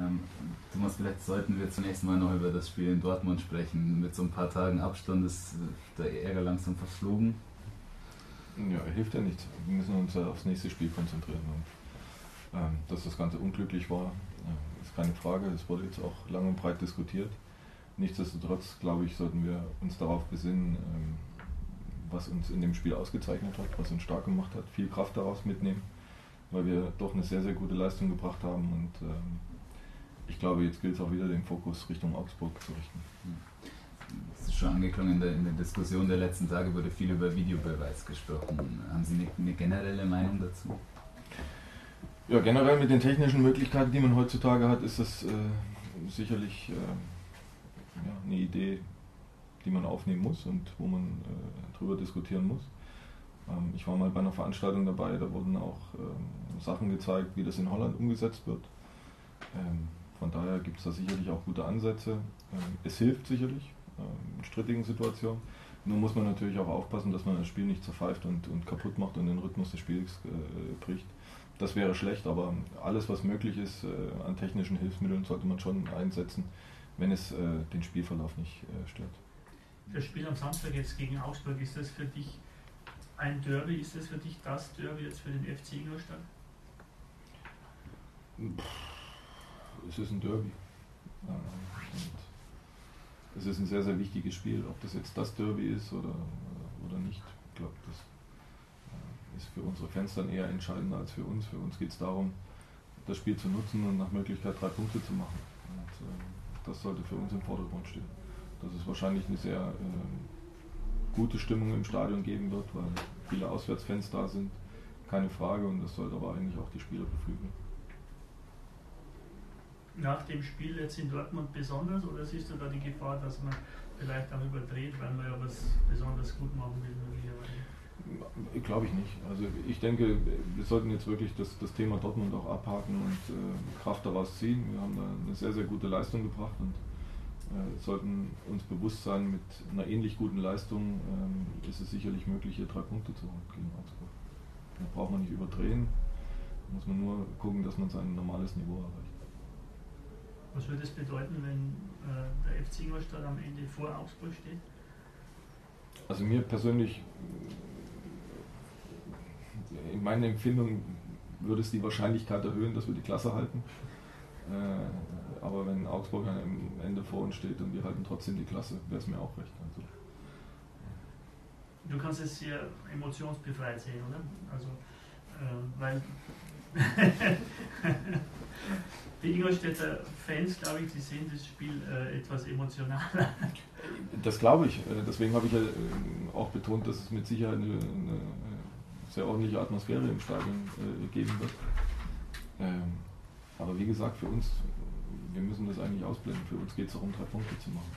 Ähm, Thomas, vielleicht sollten wir zunächst mal noch über das Spiel in Dortmund sprechen. Mit so ein paar Tagen Abstand ist äh, der Ärger langsam verflogen. Ja, hilft ja nichts. Wir müssen uns ja aufs nächste Spiel konzentrieren. Und, ähm, dass das Ganze unglücklich war, äh, ist keine Frage. Es wurde jetzt auch lang und breit diskutiert. Nichtsdestotrotz, glaube ich, sollten wir uns darauf besinnen, ähm, was uns in dem Spiel ausgezeichnet hat, was uns stark gemacht hat, viel Kraft daraus mitnehmen, weil wir doch eine sehr, sehr gute Leistung gebracht haben und ähm, ich glaube, jetzt gilt es auch wieder, den Fokus Richtung Augsburg zu richten. Es ist schon angeklungen, in der, in der, Diskussion der letzten Tage wurde viel über Videobeweis gesprochen. Haben Sie eine, eine generelle Meinung dazu? Ja, generell mit den technischen Möglichkeiten, die man heutzutage hat, ist das äh, sicherlich äh, ja, eine Idee, die man aufnehmen muss und wo man äh, drüber diskutieren muss. Ähm, ich war mal bei einer Veranstaltung dabei, da wurden auch ähm, Sachen gezeigt, wie das in Holland umgesetzt wird. Ähm, von daher gibt es da sicherlich auch gute Ansätze. Ähm, es hilft sicherlich ähm, in strittigen Situationen. Nur muss man natürlich auch aufpassen, dass man das Spiel nicht zerpfeift und, und kaputt macht und den Rhythmus des Spiels äh, bricht. Das wäre schlecht, aber alles, was möglich ist äh, an technischen Hilfsmitteln, sollte man schon einsetzen, wenn es äh, den Spielverlauf nicht äh, stört. Das Spiel am Samstag jetzt gegen Augsburg, ist das für dich ein Derby? Ist das für dich das Derby jetzt für den FC Ingolstadt? Es ist ein Derby. Und es ist ein sehr, sehr wichtiges Spiel. Ob das jetzt das Derby ist oder, oder nicht, ich glaube, das äh, ist für unsere Fans dann eher entscheidender als für uns. Für uns geht es darum, das Spiel zu nutzen und nach Möglichkeit drei Punkte zu machen. Und, äh, das sollte für uns im Vordergrund stehen. Dass es wahrscheinlich eine sehr äh, gute Stimmung im Stadion geben wird, weil viele Auswärtsfans da sind, keine Frage, und das sollte aber eigentlich auch die Spieler beflügeln. Nach dem Spiel jetzt in Dortmund besonders oder siehst du da die Gefahr, dass man vielleicht auch überdreht, weil man ja was besonders gut machen will möglicherweise? Glaube ich nicht. Also ich denke, wir sollten jetzt wirklich das, das Thema Dortmund auch abhaken und äh, Kraft daraus ziehen. Wir haben da eine sehr, sehr gute Leistung gebracht und äh, sollten uns bewusst sein, mit einer ähnlich guten Leistung äh, ist es sicherlich möglich, hier drei Punkte zu holen gegen Augsburg. Da braucht man nicht überdrehen, muss man nur gucken, dass man sein normales Niveau erreicht. Was würde es bedeuten, wenn äh, der FC Ingolstadt am Ende vor Augsburg steht? Also mir persönlich, in meiner Empfindung würde es die Wahrscheinlichkeit erhöhen, dass wir die Klasse halten. Äh, aber wenn Augsburg am Ende vor uns steht und wir halten trotzdem die Klasse, wäre es mir auch recht. Also, du kannst es sehr emotionsbefreit sehen, oder? Also, weil die Ingolstädter Fans, glaube ich, die sehen das Spiel äh, etwas emotionaler. Das glaube ich. Äh, deswegen habe ich ja äh, auch betont, dass es mit Sicherheit eine, eine sehr ordentliche Atmosphäre im Stadion äh, geben wird. Ähm, aber wie gesagt, für uns, wir müssen das eigentlich ausblenden. Für uns geht es darum, drei Punkte zu machen.